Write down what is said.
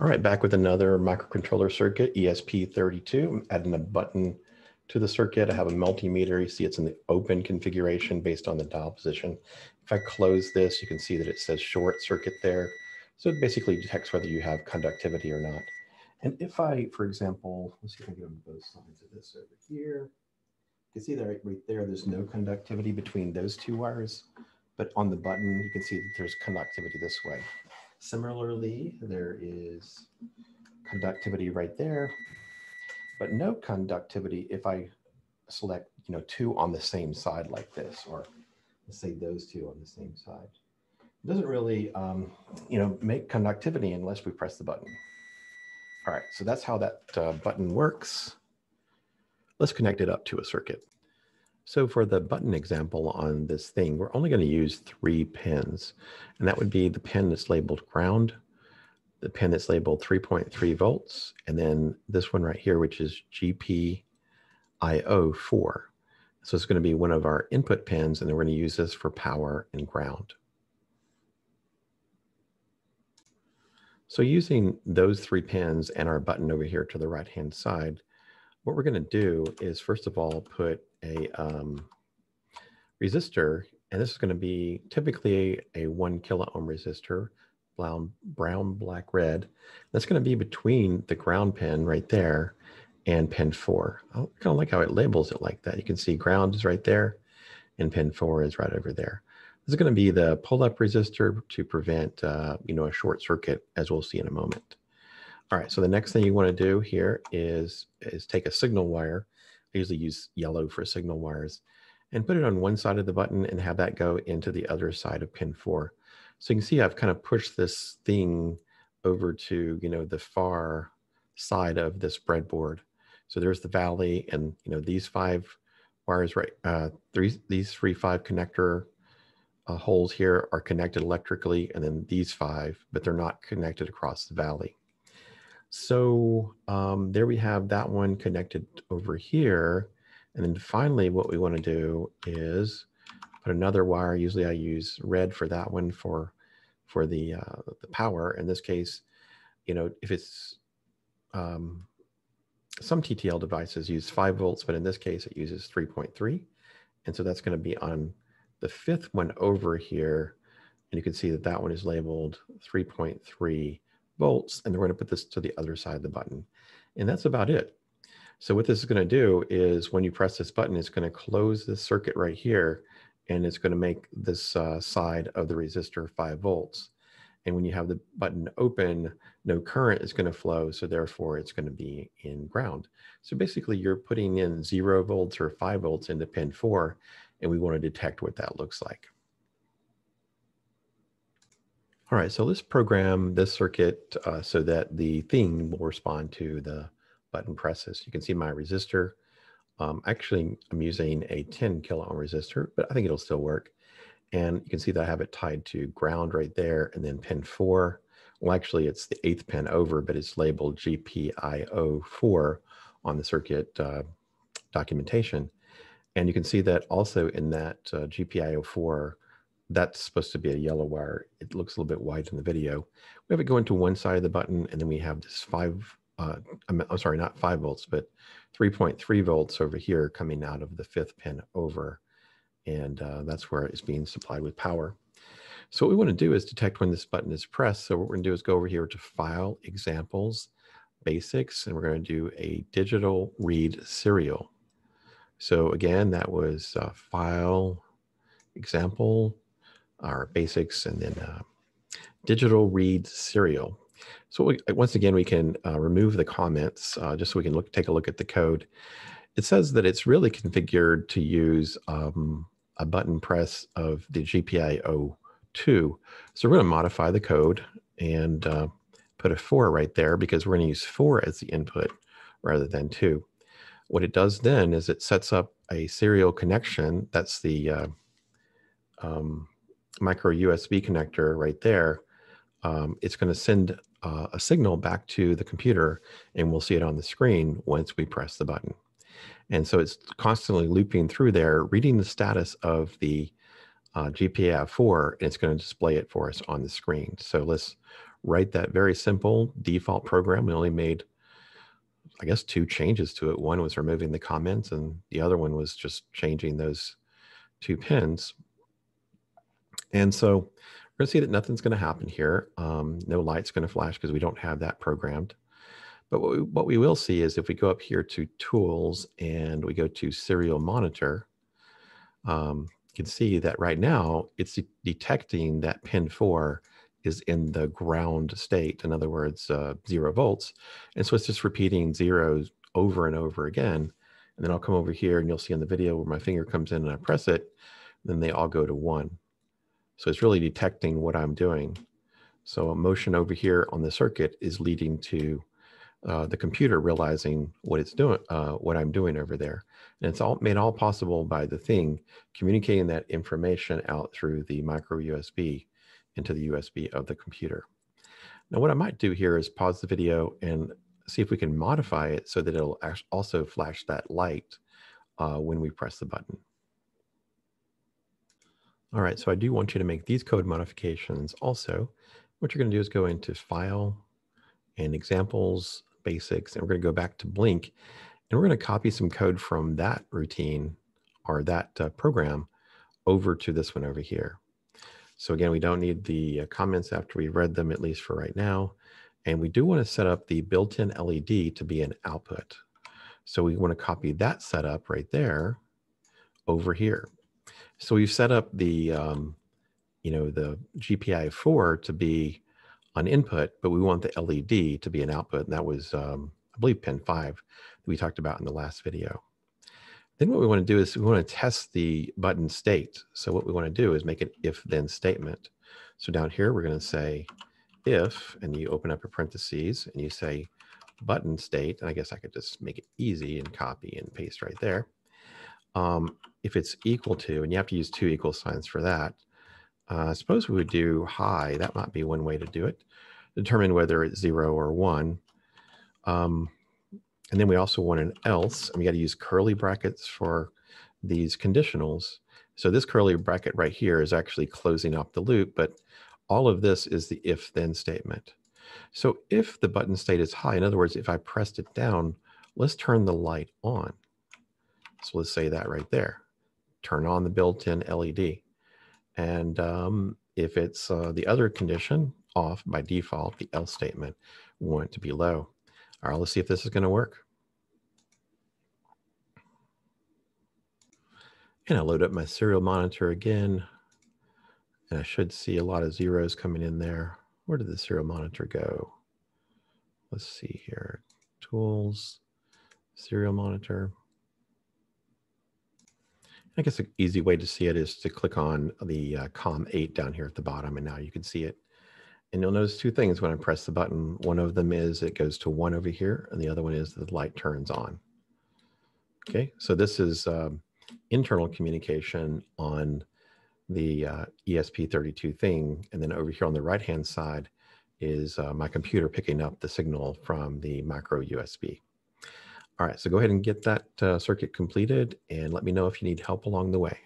All right, back with another microcontroller circuit, ESP32. I'm adding a button to the circuit. I have a multimeter. You see it's in the open configuration based on the dial position. If I close this, you can see that it says short circuit there. So it basically detects whether you have conductivity or not. And if I, for example, let's see if I can get on both sides of this over here. You can see that right there, there's no conductivity between those two wires. But on the button, you can see that there's conductivity this way. Similarly, there is conductivity right there, but no conductivity if I select, you know, two on the same side like this, or let's say those two on the same side. It doesn't really, um, you know, make conductivity unless we press the button. All right, so that's how that uh, button works. Let's connect it up to a circuit. So for the button example on this thing, we're only going to use three pins. And that would be the pin that's labeled ground, the pin that's labeled 3.3 volts, and then this one right here, which is GPIO4. So it's going to be one of our input pins, and then we're going to use this for power and ground. So using those three pins and our button over here to the right-hand side, what we're going to do is first of all put a um, resistor, and this is going to be typically a, one kilo ohm resistor, brown, brown, black, red. That's going to be between the ground pin right there and pin four. I kind of like how it labels it like that. You can see ground is right there and pin four is right over there. This is going to be the pull-up resistor to prevent, uh, you know, a short circuit, as we'll see in a moment. All right, so the next thing you want to do here is, is take a signal wire. I usually use yellow for signal wires and put it on one side of the button and have that go into the other side of pin four. So you can see I've kind of pushed this thing over to, you know, the far side of this breadboard. So there's the valley and, you know, these five wires, right, uh, three, these three five connector uh, holes here are connected electrically and then these five, but they're not connected across the valley. So um, there we have that one connected over here. And then finally, what we want to do is put another wire. Usually I use red for that one for, for the, uh, the power. In this case, you know, if it's um, some TTL devices use five volts, but in this case it uses 3.3. And so that's going to be on the fifth one over here. And you can see that that one is labeled 3.3 volts, and we're going to put this to the other side of the button. And that's about it. So what this is going to do is when you press this button, it's going to close the circuit right here, and it's going to make this uh, side of the resistor 5 volts. And when you have the button open, no current is going to flow, so therefore it's going to be in ground. So basically you're putting in 0 volts or 5 volts into pin 4, and we want to detect what that looks like. All right, so let's program this circuit uh, so that the thing will respond to the button presses. You can see my resistor. Um, actually, I'm using a 10 kilo ohm resistor, but I think it'll still work. And you can see that I have it tied to ground right there and then pin four. Well, actually it's the eighth pin over, but it's labeled GPIO4 on the circuit uh, documentation. And you can see that also in that uh, GPIO4, that's supposed to be a yellow wire. It looks a little bit white in the video. We have it going to one side of the button, and then we have this five, uh, I'm, I'm sorry, not five volts, but 3.3 volts over here coming out of the fifth pin over. And uh, that's where it's being supplied with power. So what we want to do is detect when this button is pressed. So what we're going to do is go over here to File, Examples, Basics, and we're going to do a digital read serial. So again, that was uh, File, Example, our basics, and then uh, digital read serial. So we, once again, we can uh, remove the comments uh, just so we can look, take a look at the code. It says that it's really configured to use um, a button press of the GPIO2. So we're going to modify the code and uh, put a 4 right there because we're going to use 4 as the input rather than 2. What it does then is it sets up a serial connection. That's the uh, um, micro USB connector right there, um, it's going to send uh, a signal back to the computer and we'll see it on the screen once we press the button. And so it's constantly looping through there, reading the status of the uh, GPIO4, and it's going to display it for us on the screen. So let's write that very simple default program. We only made, I guess, two changes to it. One was removing the comments, and the other one was just changing those two pins. And so we're going to see that nothing's going to happen here. Um, no light's going to flash because we don't have that programmed. But what we, what we will see is if we go up here to Tools and we go to Serial Monitor, um, you can see that right now it's de detecting that pin 4 is in the ground state, in other words, uh, zero volts. And so it's just repeating zeros over and over again. And then I'll come over here and you'll see in the video where my finger comes in and I press it, then they all go to one. So it's really detecting what I'm doing. So a motion over here on the circuit is leading to uh, the computer realizing what it's doing, uh, what I'm doing over there. And it's all made all possible by the thing communicating that information out through the micro USB into the USB of the computer. Now, what I might do here is pause the video and see if we can modify it so that it'll also flash that light uh, when we press the button. All right, so I do want you to make these code modifications also. What you're gonna do is go into File and Examples, Basics, and we're gonna go back to Blink, and we're gonna copy some code from that routine or that uh, program over to this one over here. So again, we don't need the uh, comments after we read them, at least for right now. And we do want to set up the built-in LED to be an output. So we want to copy that setup right there over here. So we've set up the, um, you know, the GPI 4 to be an input, but we want the LED to be an output. And that was, um, I believe, pin 5 that we talked about in the last video. Then what we want to do is we want to test the button state. So what we want to do is make an if then statement. So down here, we're going to say if, and you open up a parentheses and you say button state, and I guess I could just make it easy and copy and paste right there. Um, if it's equal to, and you have to use two equal signs for that, uh, suppose we would do high. That might be one way to do it. Determine whether it's zero or one. Um, and then we also want an else, and we got to use curly brackets for these conditionals. So this curly bracket right here is actually closing up the loop, but all of this is the if then statement. So if the button state is high, in other words, if I pressed it down, let's turn the light on. So let's say that right there. Turn on the built-in LED. And um, if it's uh, the other condition off by default, the else statement, want to be low. All right, let's see if this is going to work. And I load up my serial monitor again. And I should see a lot of zeros coming in there. Where did the serial monitor go? Let's see here. Tools, serial monitor. I guess an easy way to see it is to click on the uh, COM8 down here at the bottom, and now you can see it. And you'll notice two things when I press the button. One of them is it goes to one over here, and the other one is the light turns on. Okay, so this is um, internal communication on the uh, ESP32 thing. And then over here on the right-hand side is uh, my computer picking up the signal from the micro USB. All right, so go ahead and get that uh, circuit completed and let me know if you need help along the way.